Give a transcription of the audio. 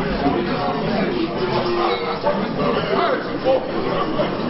二十 은.